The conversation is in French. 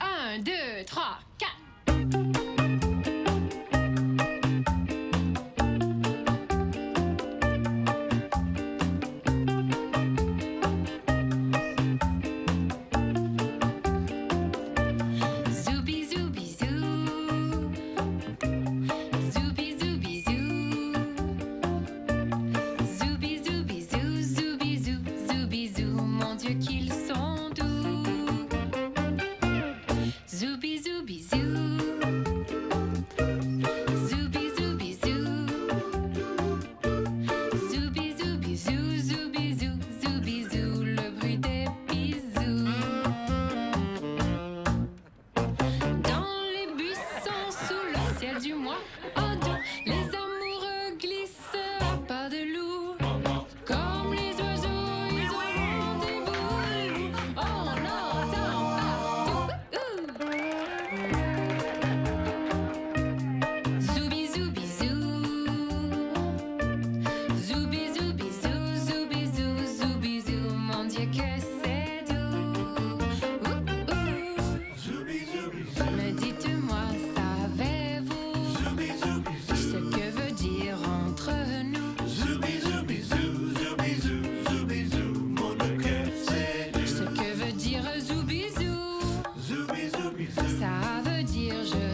Un, deux, trois, quatre. Dieu qu'ils sont doux. Zoubi zoubi zou. Zoubi zoubi zou. Zoubi zoubi zou, zoubi zou, zoubi le bruit des bisous. Dans les buissons sous le ciel du mois, oh, dans les C'est doux. Me dites-moi, savez-vous ce que veut dire entre nous? Ce que veut dire zoubizou, ça veut dire je.